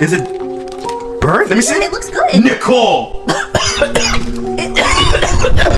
Is it burnt? Let me see. It looks good. Nicole!